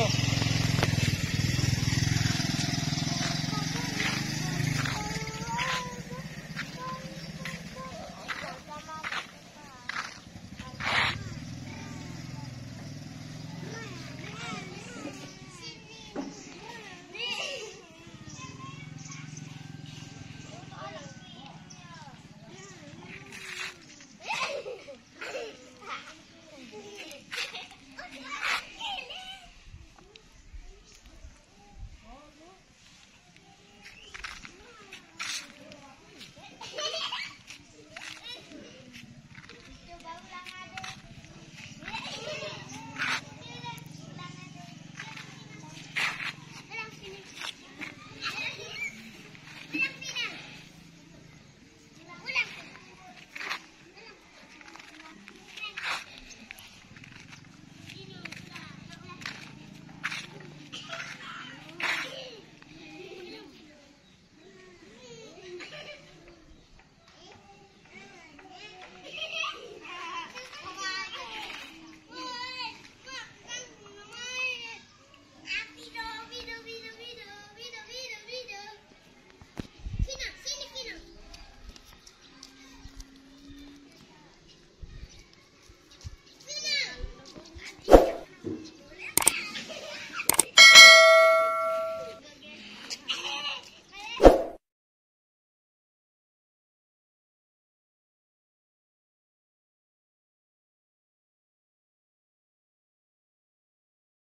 Oh.